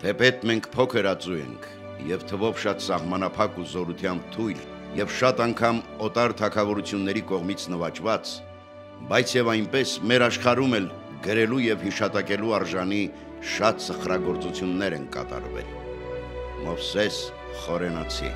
Թեպետ մենք փոքր ածու ենք եւ թվով շատ սահմանափակ ու զորությամբ թույլ եւ շատ անգամ օտար թակավորությունների կողմից նվաճված, բայց եւ այնպես մեր աշխարհում էլ գրելու եւ հիշատակելու արժանի շատ սխրագործություններ են կատարվել։ Մովսես Խորենացի